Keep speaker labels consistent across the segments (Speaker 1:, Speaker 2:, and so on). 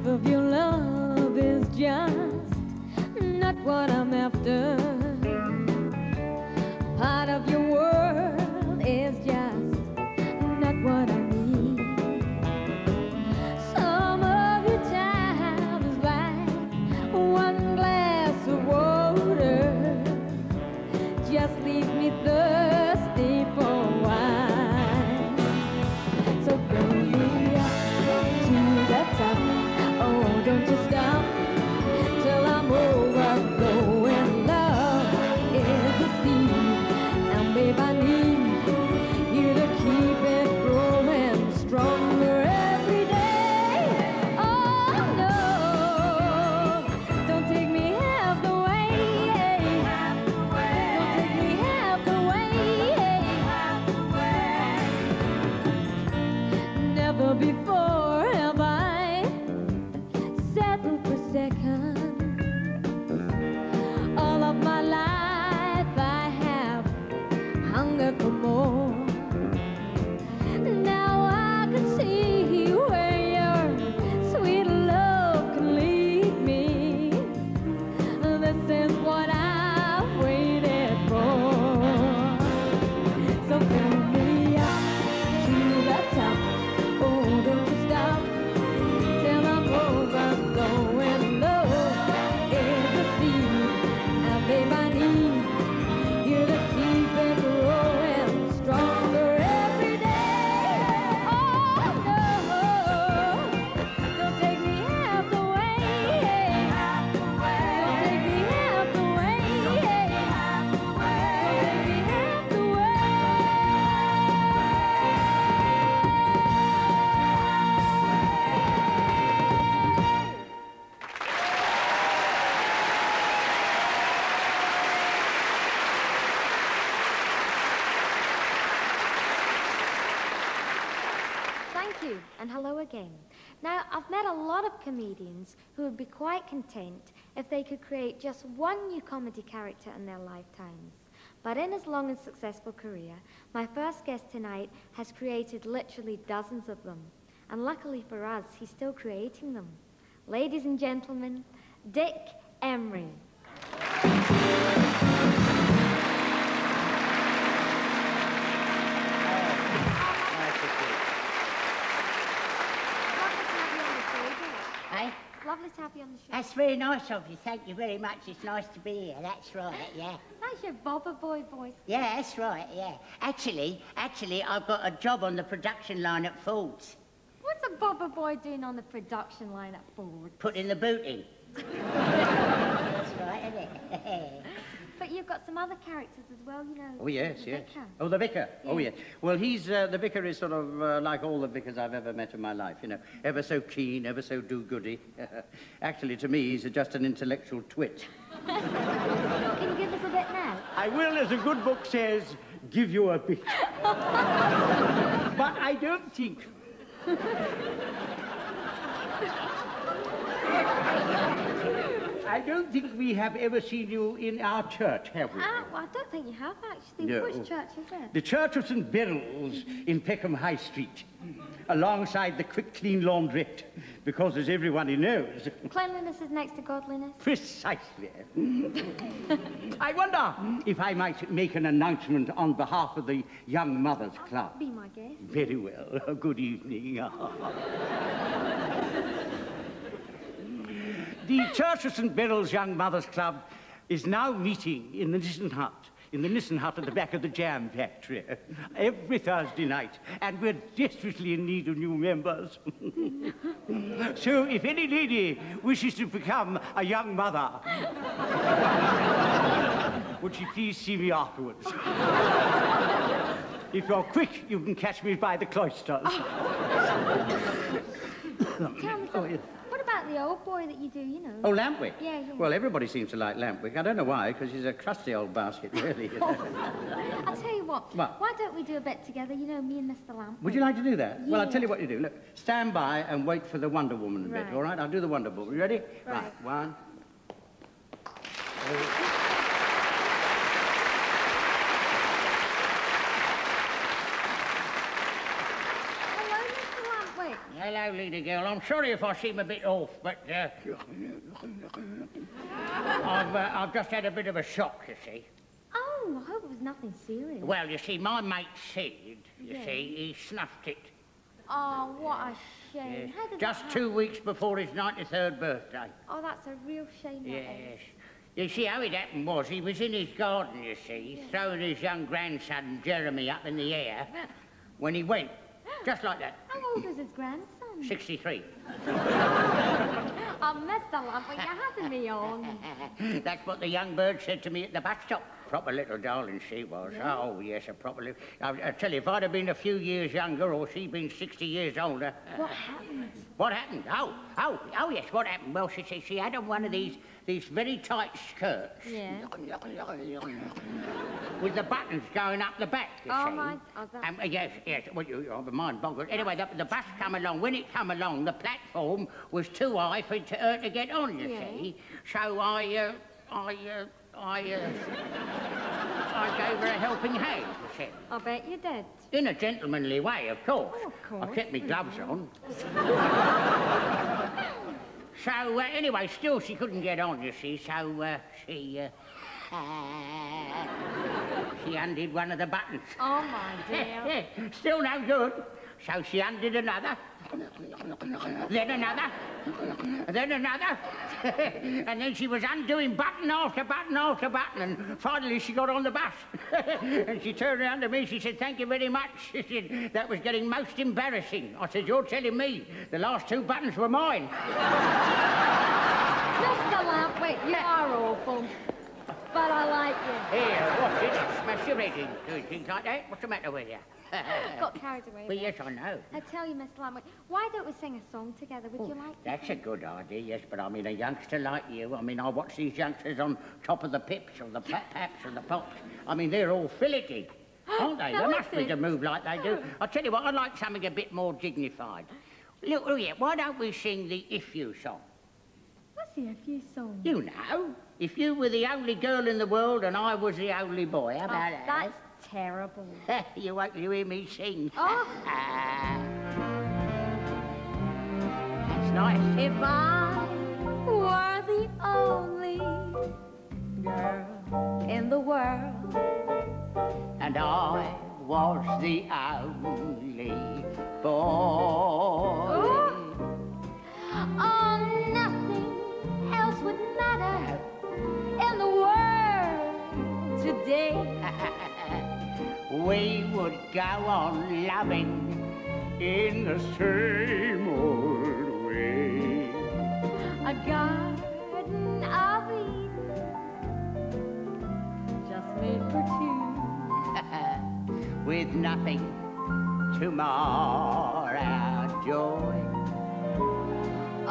Speaker 1: half of your love is just not what I'm
Speaker 2: quite content if they could create just one new comedy character in their lifetimes. But in his long and successful career, my first guest tonight has created literally dozens of them. And luckily for us, he's still creating them. Ladies and gentlemen, Dick Emery. To have you on the show.
Speaker 3: That's very nice of you. Thank you very much. It's nice to be here. That's right, yeah.
Speaker 2: That's your Bovver Boy voice.
Speaker 3: Yeah, that's right, yeah. Actually, actually, I've got a job on the production line at Ford's.
Speaker 2: What's a Bovver Boy doing on the production line at Ford?
Speaker 3: Putting the boot in. that's right, isn't it?
Speaker 2: But you've got some other characters as well, you know.
Speaker 4: Oh, yes,
Speaker 2: the
Speaker 4: yes.
Speaker 2: vicar.
Speaker 4: Oh, the vicar. Oh, yes. Well, he's, uh, the vicar is sort of uh, like all the vicars I've ever met in my life, you know. Ever so keen, ever so do-goody. Actually, to me, he's just an intellectual twit.
Speaker 2: Can you give us a bit now?
Speaker 4: I will, as a good book says, give you a bit. but I don't think... I don't think we have ever seen you in our church, have we?
Speaker 2: Ah, well, I don't think you have actually.
Speaker 4: No.
Speaker 2: Which church is it?
Speaker 4: The Church of St. Beryl's in Peckham High Street, alongside the Quick Clean Laundrette, because as everybody knows,
Speaker 2: Cleanliness is next to godliness.
Speaker 4: precisely. I wonder if I might make an announcement on behalf of the Young Mothers Club.
Speaker 2: Be my guest.
Speaker 4: Very well. Good evening. the Church of St. Beryl's Young Mothers Club is now meeting in the Nissen Hut, in the Nissen Hut at the back of the jam factory, every Thursday night, and we're desperately in need of new members. so if any lady wishes to become a young mother, would she please see me afterwards? If you're quick, you can catch me by the cloisters. Oh.
Speaker 2: Tell me
Speaker 4: Oh, yeah.
Speaker 2: The old boy that you do, you know?
Speaker 4: Oh, Lampwick?
Speaker 2: Yeah, yeah.
Speaker 4: Well, everybody seems to like Lampwick. I don't know why, because he's a crusty old basket, really. you know.
Speaker 2: I'll tell you what.
Speaker 4: What?
Speaker 2: Why don't we do a bit together, you know, me and Mr. Lamp?
Speaker 4: Would you like to do that? Yeah. Well, I'll tell you what you do. Look, stand by and wait for the Wonder Woman a bit, all right? I'll do the Wonder Woman. You ready?
Speaker 2: Right.
Speaker 4: One.
Speaker 2: Hello, Mr. Lampwick.
Speaker 3: Hello, little girl. I'm sorry if I seem a bit off, but uh, I've, uh, I've just had a bit of a shock, you see.
Speaker 2: Oh, I hope it was nothing serious.
Speaker 3: Well, you see, my mate Sid, you
Speaker 2: Yeah.
Speaker 3: see, he snuffed it.
Speaker 2: Oh, what a shame.
Speaker 3: Yes.
Speaker 2: How did
Speaker 3: Just two weeks before his 93rd birthday.
Speaker 2: Oh, that's a real shame.
Speaker 3: Yes. You see, how it happened was he was in his garden, you see, throwing his young grandson Jeremy up in the air when he went, just like that,
Speaker 2: How old was his grandson?
Speaker 3: 63.
Speaker 2: Oh, Mr. Lumper, you're having me on.
Speaker 3: That's what the young bird said to me at the bus stop. Proper little darling she was. Oh, yes, a proper little... I, I tell you, if I'd have been a few years younger or she'd been 60 years older...
Speaker 2: What happened?
Speaker 3: What happened? Oh, oh, oh, yes, what happened? Well, she, she, she had on one of these, these very tight skirts.
Speaker 2: Yeah.
Speaker 3: With the buttons going up the back, you
Speaker 2: Oh,
Speaker 3: see.
Speaker 2: my- oh, that-
Speaker 3: Um, uh, yes, yes, well, you, you're mind boggled. Anyway, the, the bus come along. When it come along, the platform was too high for to, her to get on, you
Speaker 2: Yeah.
Speaker 3: see. So I, uh, I, uh, I, uh, I gave her a helping hand, you see.
Speaker 2: I bet you did.
Speaker 3: In a gentlemanly way, of course.
Speaker 2: Oh, of
Speaker 3: I kept my gloves on. so, uh, anyway, still she couldn't get on, you see, so uh, she, uh, she undid one of the buttons.
Speaker 2: Oh, my dear.
Speaker 3: Still no good. So she undid another, then another, then another, and then she was undoing button after button after button, and finally she got on the bus. and she turned around to me, she said, thank you very much. She said, that was getting most embarrassing. I said, you're telling me the last two buttons were mine.
Speaker 2: Mr. Lumper, you are awful. But I like you.
Speaker 3: Here, what's it? Smash your head in doing things like that? What's the matter with you?
Speaker 2: Got carried away.
Speaker 3: well, yes, I know.
Speaker 2: I tell you, Mr. Lumper, why don't we sing a song together? Would you oh, like to?
Speaker 3: That's a good idea, yes, but I mean, a youngster like you, I mean, I watch these youngsters on top of the pips or the pap paps or the pops. I mean, they're all filleted, aren't they? They must be to move like they do. I tell you what, I'd like something a bit more dignified. Look, oh yeah, why don't we sing the If You song?
Speaker 2: What's the If you song?
Speaker 3: You know, if you were the only girl in the world and I was the only boy, how
Speaker 2: Oh,
Speaker 3: about that?
Speaker 2: Terrible.
Speaker 3: you wait till you hear me sing.
Speaker 2: Oh.
Speaker 3: That's nice.
Speaker 2: If I were the only girl in the world,
Speaker 3: and I was the only boy.
Speaker 2: oh, nothing else would matter in the world today.
Speaker 3: we would go on loving in the same old way.
Speaker 2: A garden of Eden, just made for two.
Speaker 3: With nothing to mar our joy.
Speaker 2: Oh,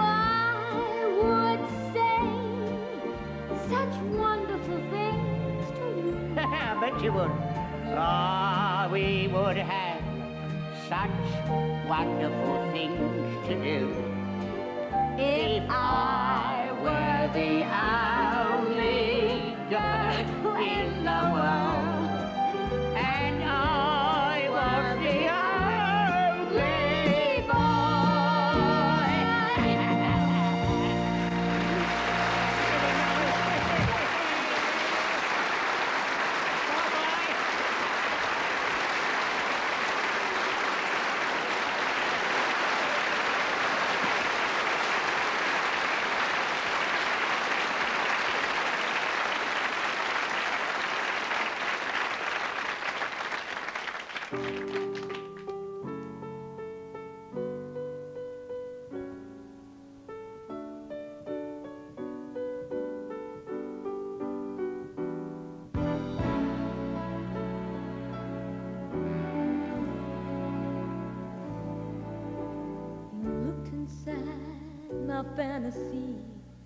Speaker 2: I would say such wonderful things to you.
Speaker 3: I bet you would. Ah, we would have such wonderful things to do. If I were the only girl in the world,
Speaker 1: fantasy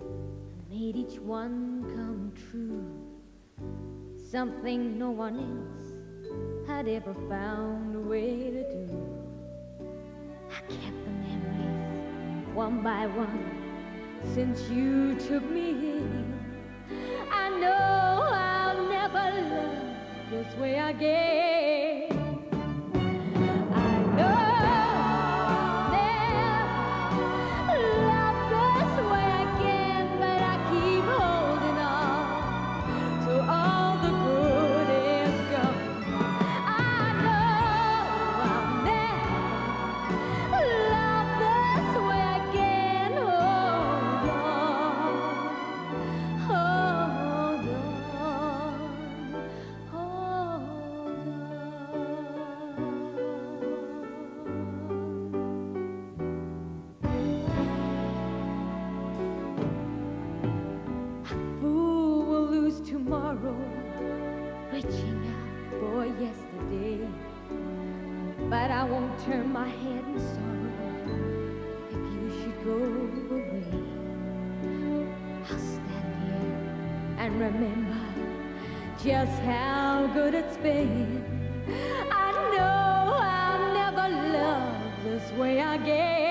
Speaker 1: and made each one come true. Something no one else had ever found a way to do. I kept the memories one by one since you took me in. I know I'll never love this way again. tomorrow, reaching out for yesterday. But I won't turn my head in sorrow if you should go away. I'll stand here and remember just how good it's been. I know I'll never love this way again.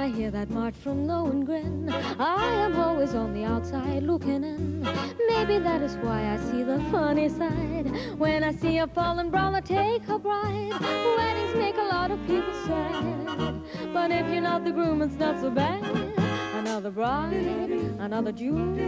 Speaker 1: I hear that march from Lohengrin, I am always on the outside looking in. Maybe that is why I see the funny side when I see a fallen brother take her bride. Weddings make a lot of people sad, but if you're not the groom, it's not so bad. Another bride, another June,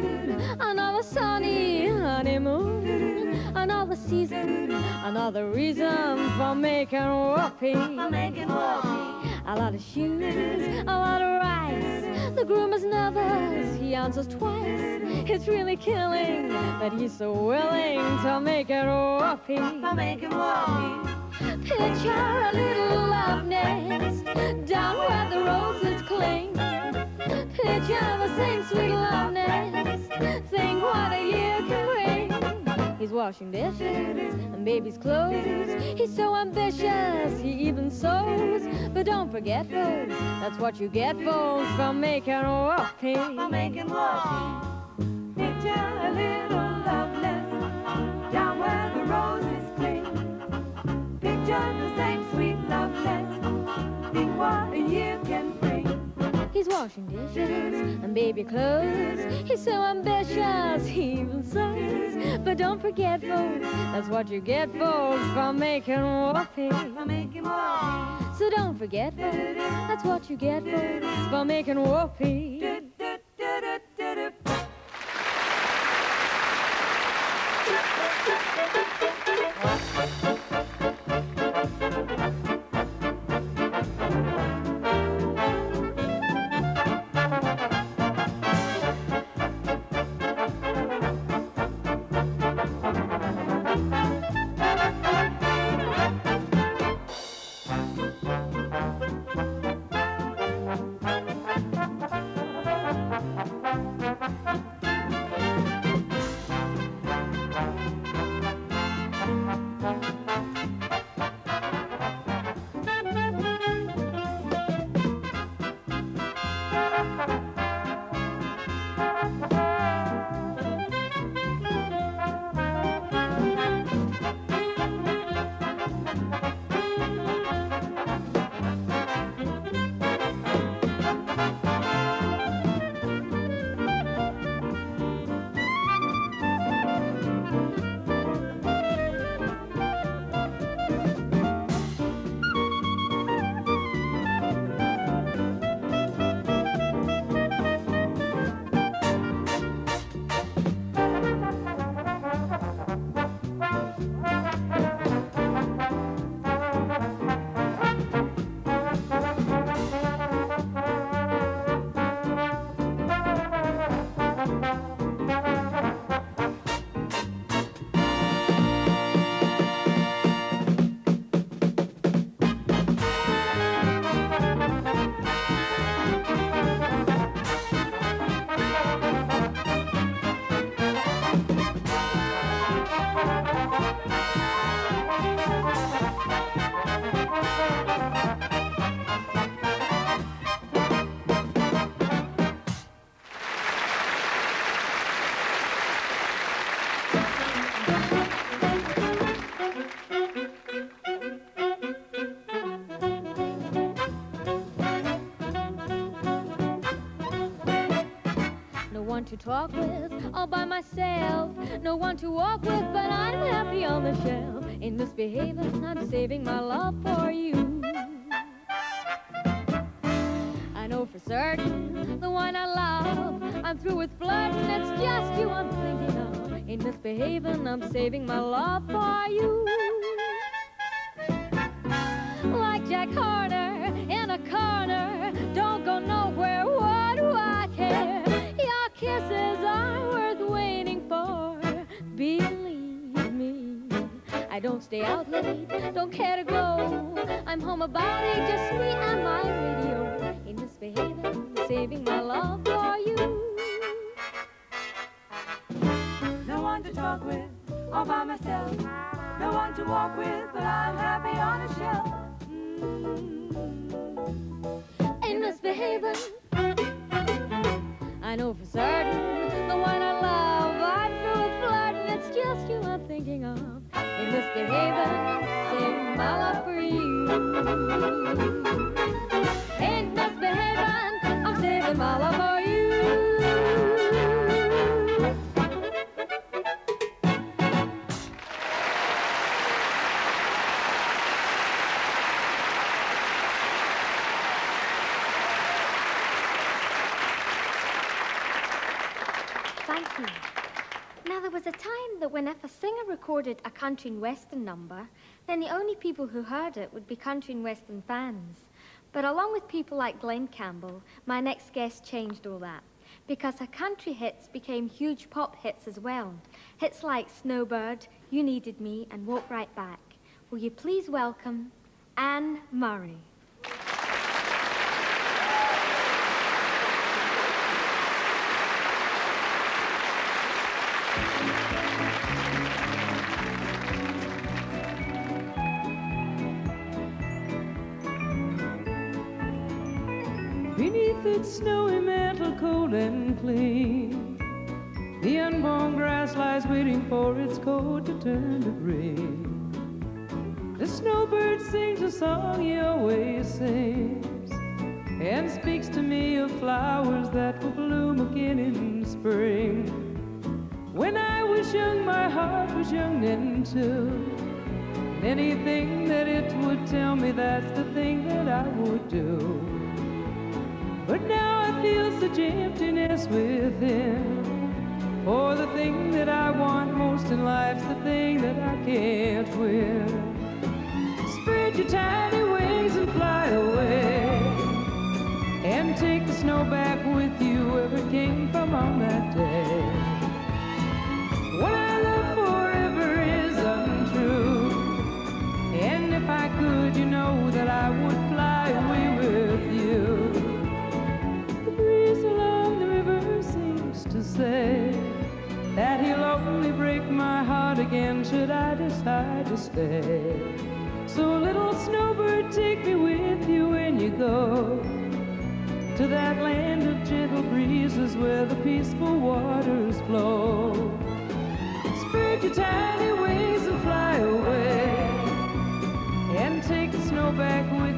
Speaker 1: another sunny honeymoon, another season, another reason for making whoopee. For making whoopee. A lot of shoes, a lot of rice. The groom is nervous, he answers twice. It's really killing, but he's so willing to make it whoopee. For making whoopee. Picture a little love nest down where the roses cling. Picture the same sweet love nest. Think what a year. He's washing dishes and baby's clothes. He's so ambitious, he even sews. But don't forget, folks, that's what you get, folks, from making whoopee. Making whoopee. Picture a little washing dishes and baby clothes. He's so ambitious, he even sews. But don't forget, folks, that's what you get, folks, from making whoopee. From making whoopee. So don't forget, folks, that's what you get, folks, from making whoopee. To talk with, all by myself. No one to walk with, but I'm happy on the shelf. In misbehaving, I'm saving my love for you. I know for certain the one I love. I'm through with flirting, it's just you I'm thinking of. In misbehaving, I'm saving my love for you. Like Jack Horner kisses are worth waiting for. Believe me, I don't stay out late, don't care to go. I'm home about eight, just me and my radio. In misbehaving, saving my love for you.
Speaker 5: No one to talk with, all by myself. No one to walk with, but I'm happy on a shelf. Mm.
Speaker 1: Ain't misbehaving. I know for certain the one I love. I'm through with flirting. It's just you I'm thinking of. Ain't misbehaving. Saving my love for you. Ain't misbehaving. I'm saving my love
Speaker 2: country and western number, then the only people who heard it would be country and western fans. But along with people like Glen Campbell, my next guest changed all that. Because her country hits became huge pop hits as well. Hits like Snowbird, You Needed Me, and Walk Right Back. Will you please welcome Anne Murray?
Speaker 5: Beneath its snowy mantle, cold and clean, the unborn grass lies waiting for its coat to turn to green. The snowbird sings a song he always sings, and speaks to me of flowers that will bloom again in spring. When I was young, my heart was young then too. And anything that it would tell me, that's the thing that I would do. But now I feel such emptiness within. For the thing that I want most in life's the thing that I can't win. Spread your tiny wings and fly away. And take the snow back with you where it came from on that day. What I love forever is untrue. And if I could, you know that I would break my heart again should I decide to stay. So little snowbird, take me with you when you go to that land of gentle breezes where the peaceful waters flow. Spread your tiny wings and fly away and take the snow back with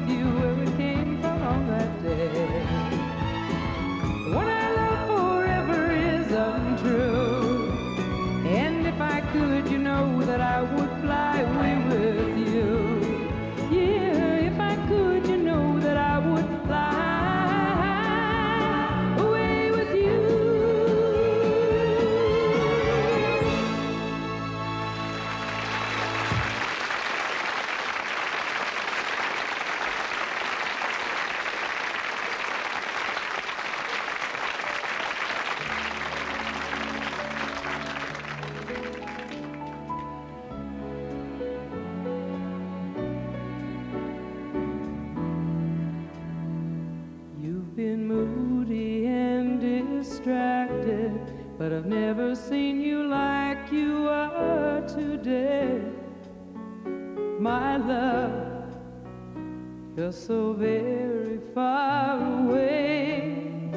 Speaker 5: so very far away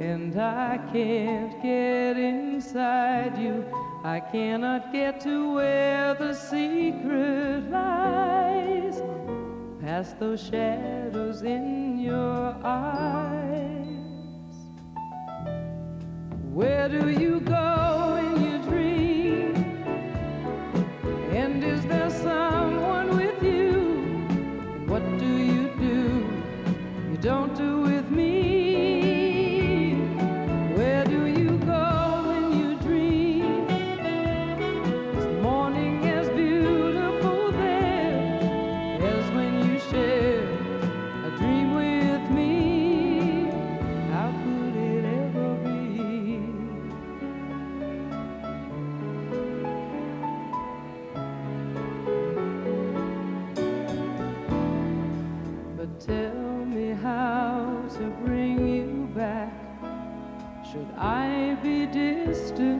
Speaker 5: and I can't get inside you. I cannot get to where the secret lies past those shadows in your eyes. Where do you go?
Speaker 1: yesterday.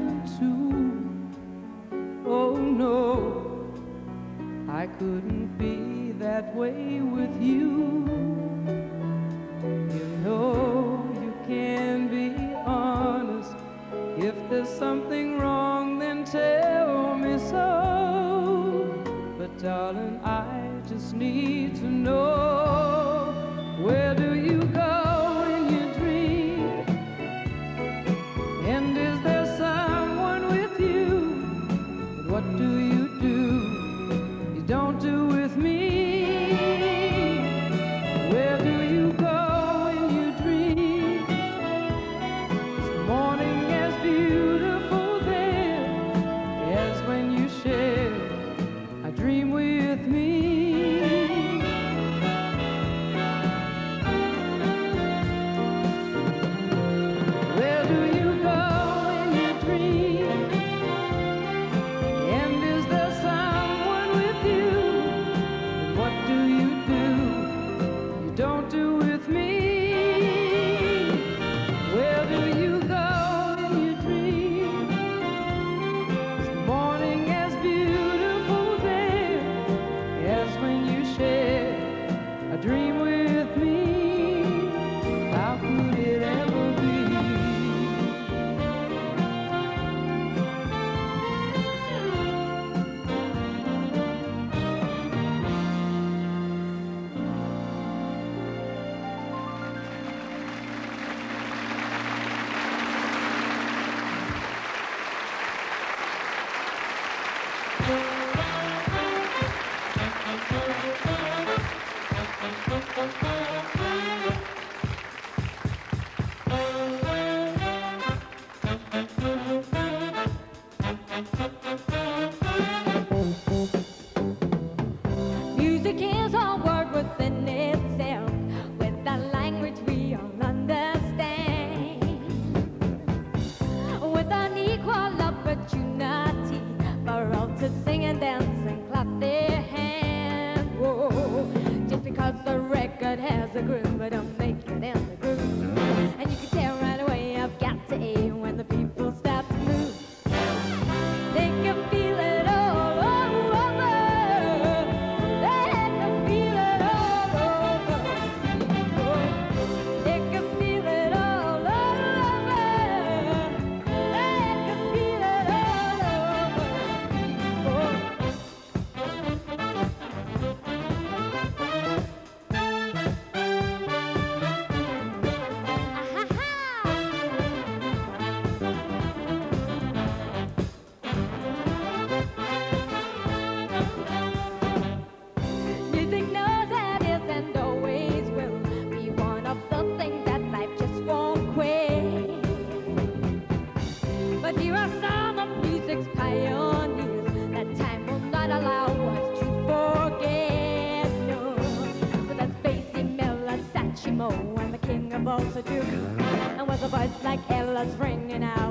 Speaker 1: voice like Ella's ringing out.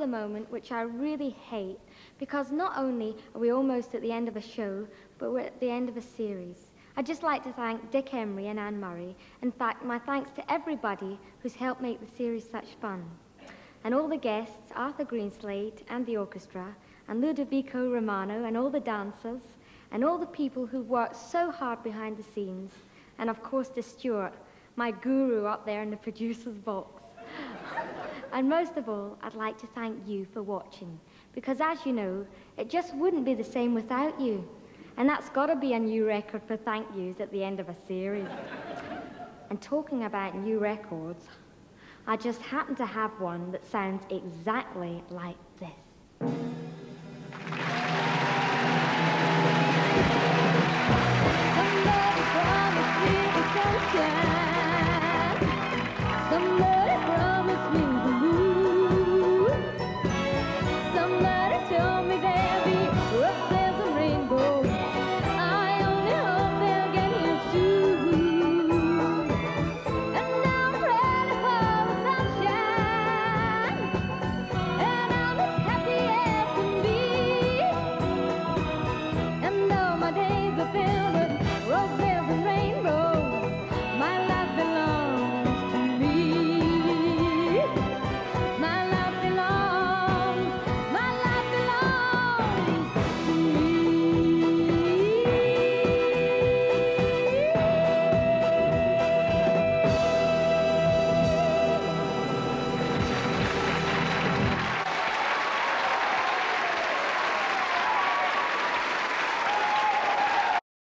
Speaker 1: The
Speaker 2: moment which I really hate because not only are we almost at the end of a show, but we're at the end of a series. I'd just like to thank Dick Emery and Anne Murray. In fact, my thanks to everybody who's helped make the series such fun. And all the guests, Arthur Greenslade and the orchestra, and Ludovico Romano and all the dancers, and all the people who worked so hard behind the scenes, and of course to Stewart, my guru up there in the producer's box. And most of all, I'd like to thank you for watching, because as you know, it just wouldn't be the same without you. And that's got to be a new record for thank yous at the end of a series. and talking about new records, I just happen to have one that sounds exactly like this.